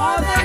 worth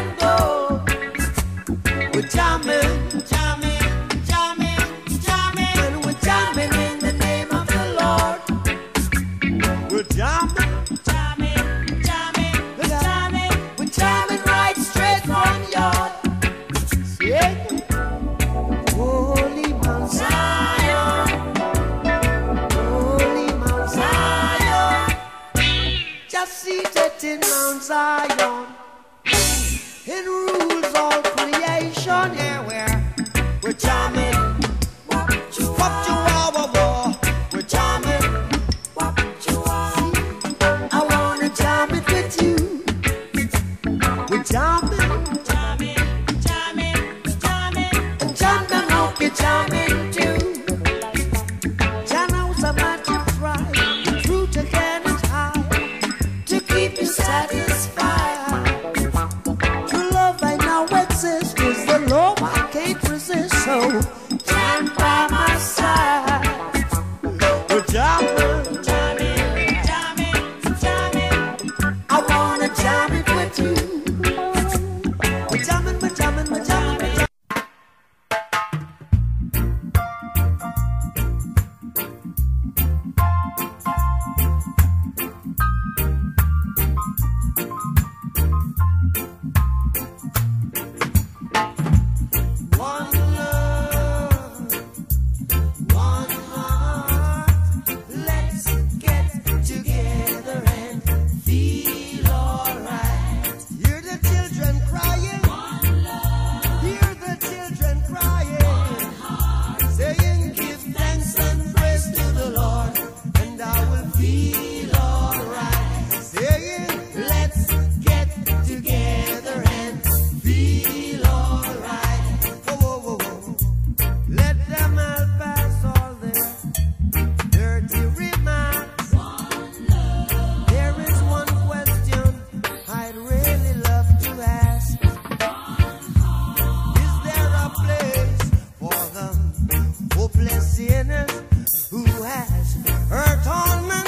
hopeless sinners who has hurt all mankind?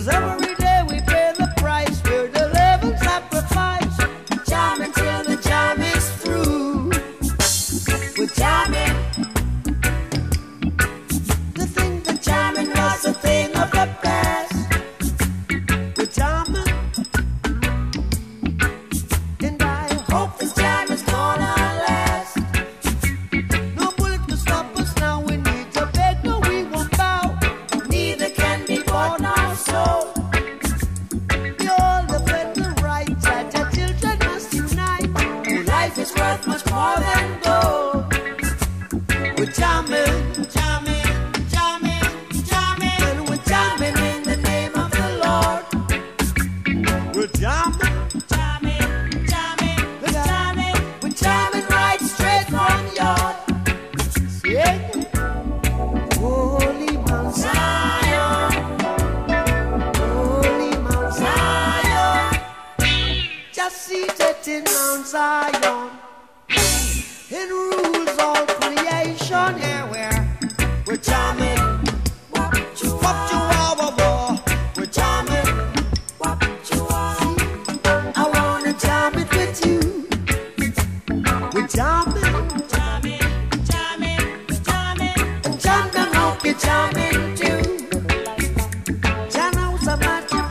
Cause every We're jamming, jamming, jamming, jamming, and we're jamming in the name of the Lord. We're jamming, jamming, jamming, jamming, we're jamming right straight from. Yeah. Holy Holy seated in Mount Zion.